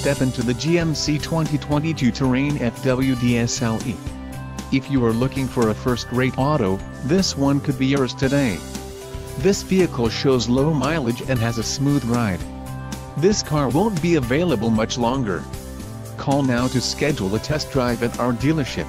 step into the GMC 2022 Terrain FWD SLE. If you are looking for a first-rate auto, this one could be yours today. This vehicle shows low mileage and has a smooth ride. This car won't be available much longer. Call now to schedule a test drive at our dealership.